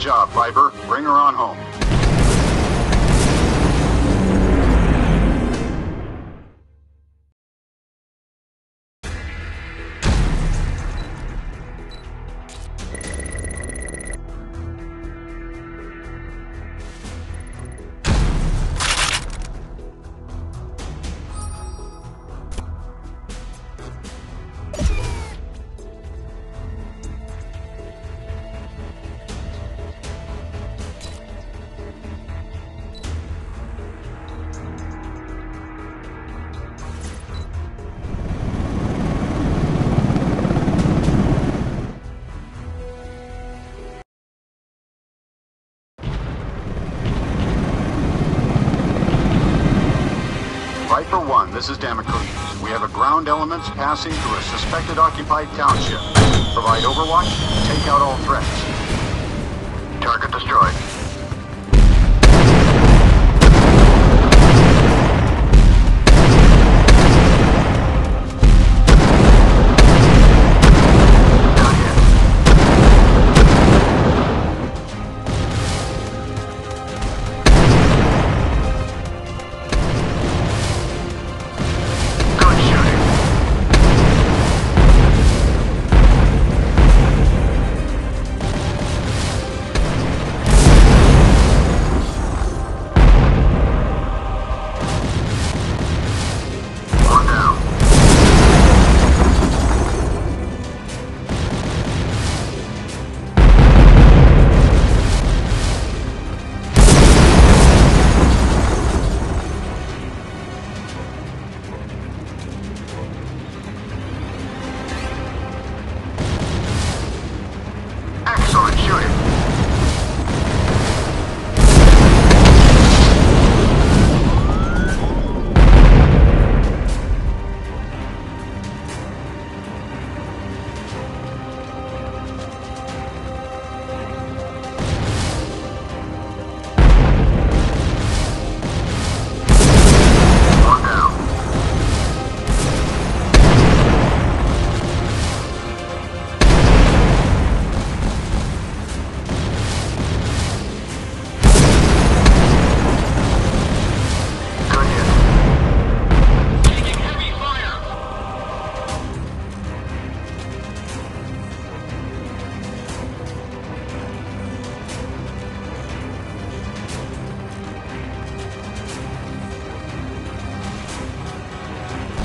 job, Viper. Bring her on home. This is Damocles. We have a ground elements passing through a suspected occupied township. Provide overwatch, take out all threats. Target destroyed.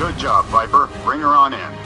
Good job, Viper. Bring her on in.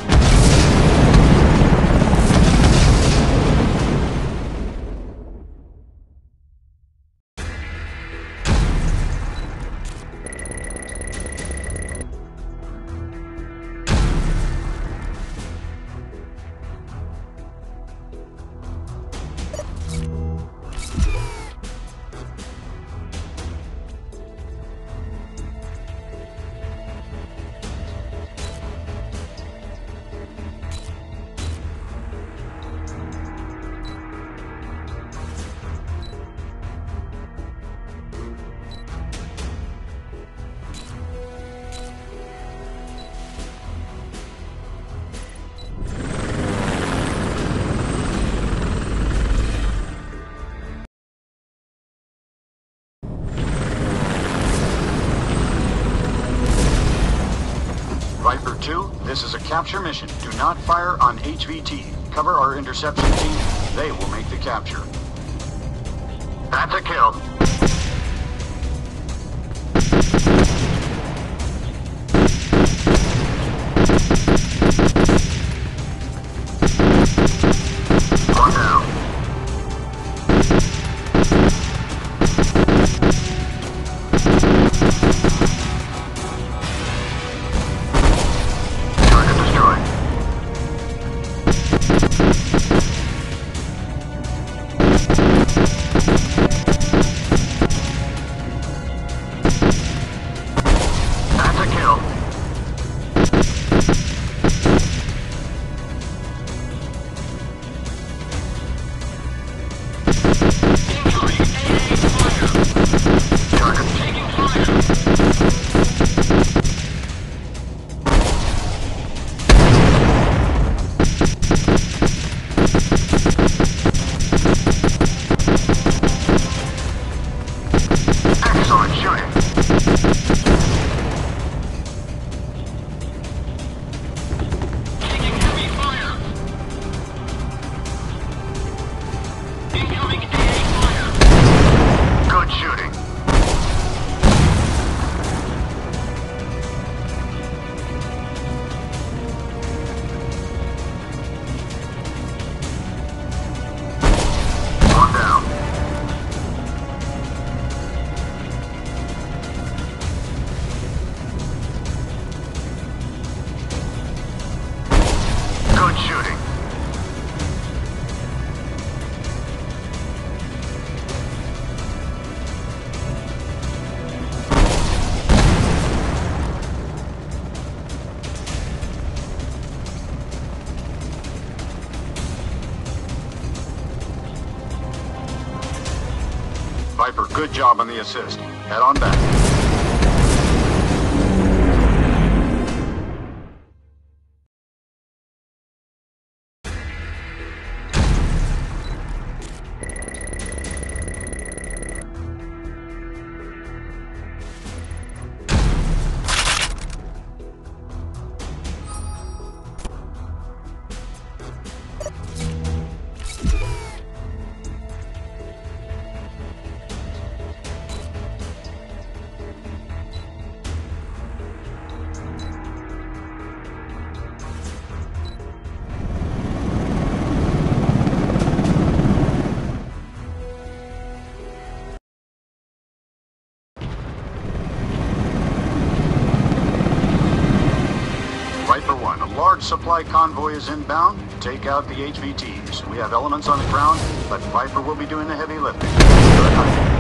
Capture mission. Do not fire on HVT. Cover our interception team. They will make the capture. That's a kill. Good job on the assist. Head on back. Supply convoy is inbound. Take out the HVTs. We have elements on the ground, but Viper will be doing the heavy lifting.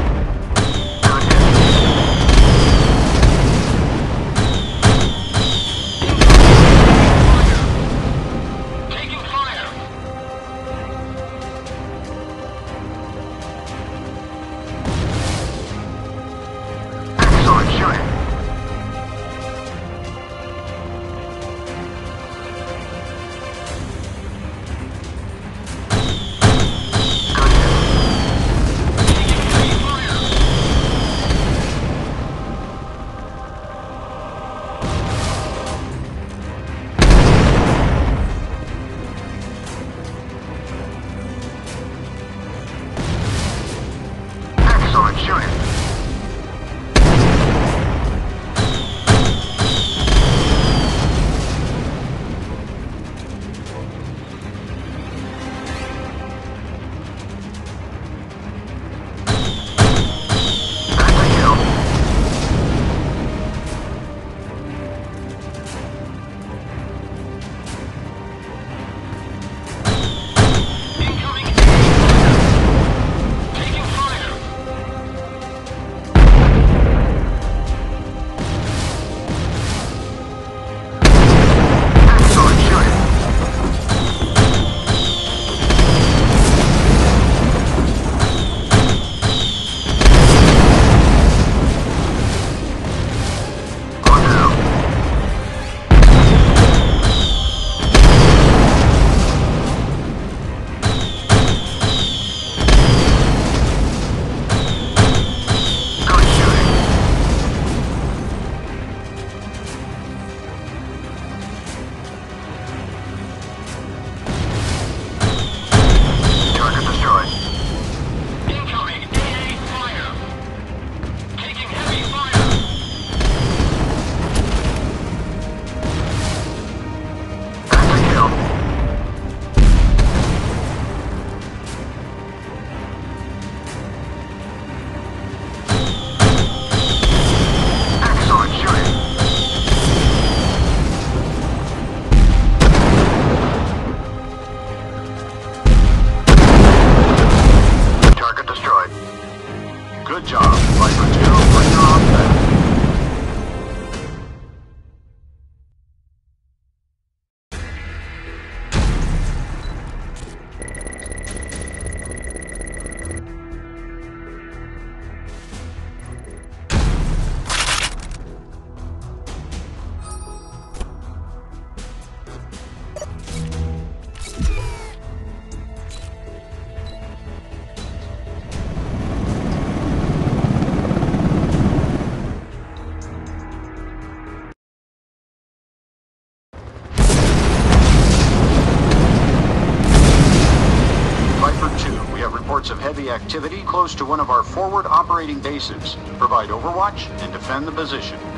Activity close to one of our forward operating bases. Provide overwatch and defend the position.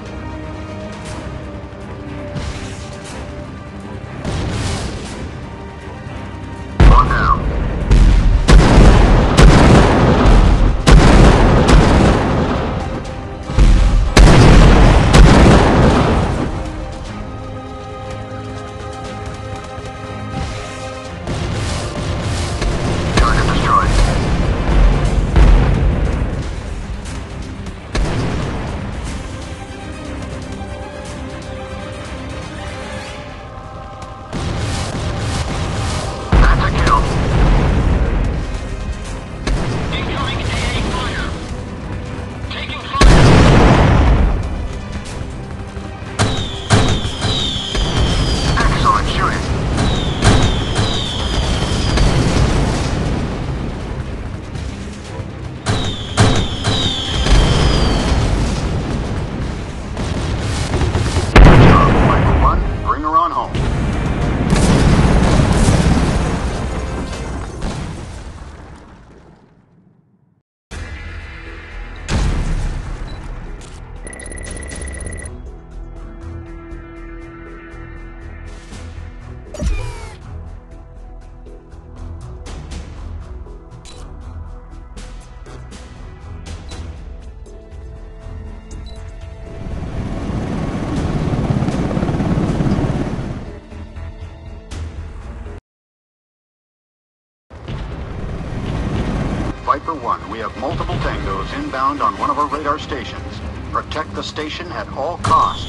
Inbound on one of our radar stations. Protect the station at all costs.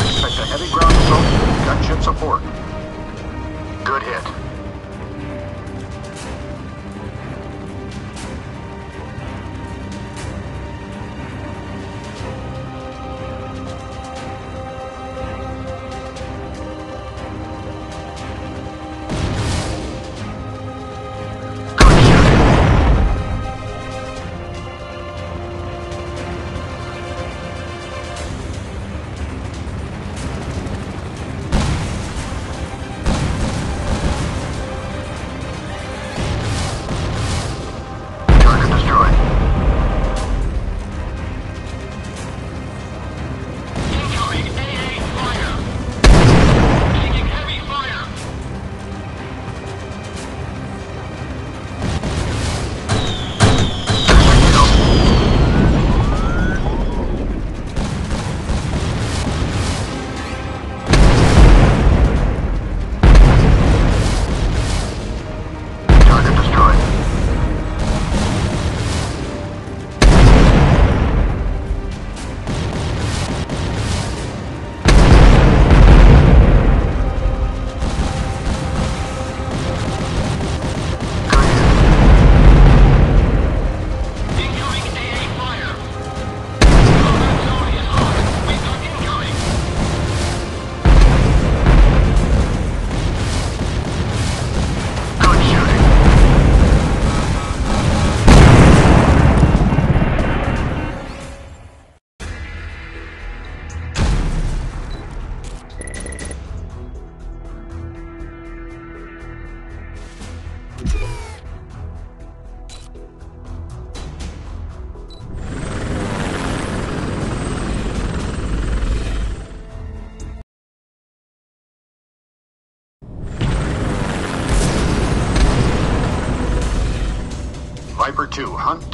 Expect a heavy ground assault with gunship support. Good hit.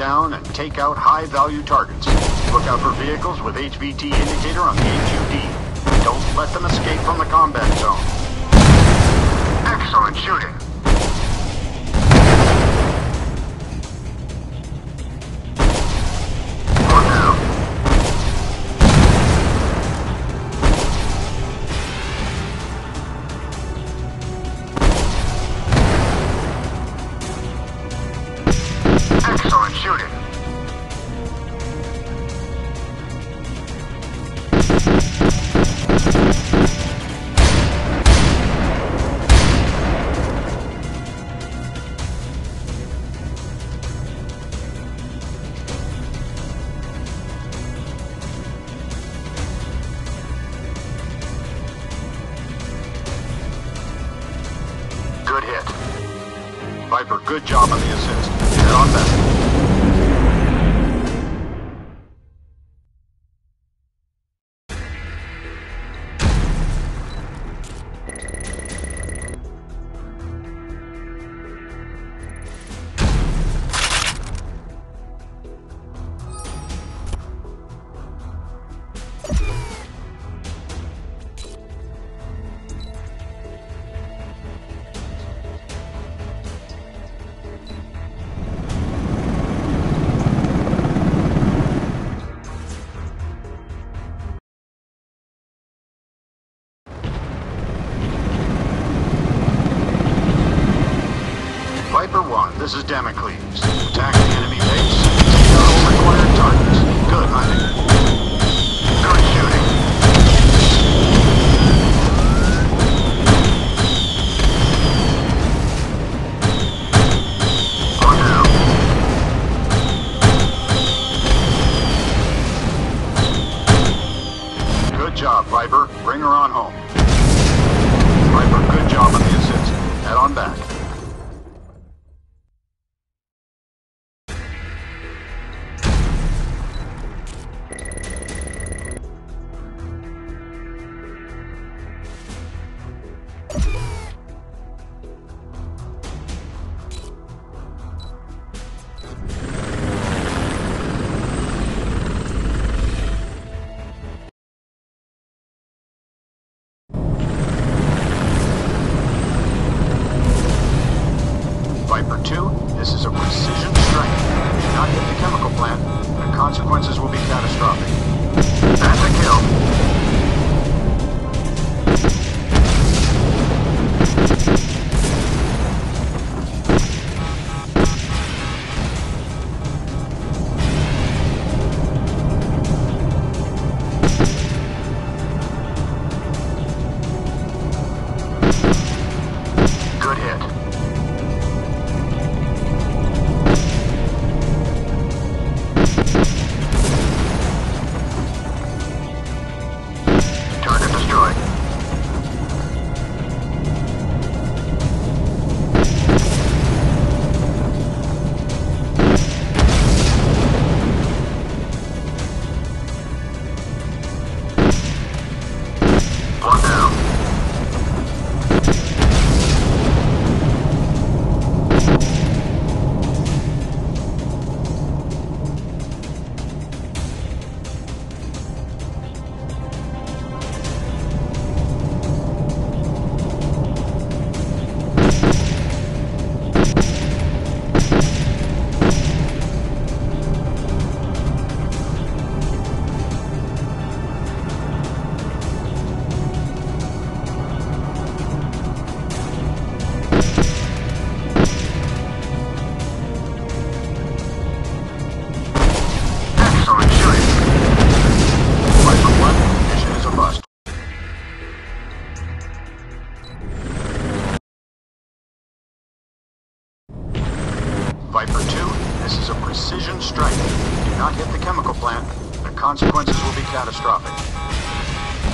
Down and take out high-value targets. Look out for vehicles with HVT indicator on the HUD. Don't let them escape from the combat zone. Excellent shooting. Good hit. Viper, good job on the assist. Head on back. This is Damocles. Attack the enemy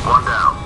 One down.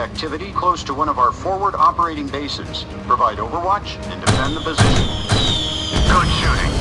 Activity close to one of our forward operating bases. Provide overwatch and defend the position. Good shooting.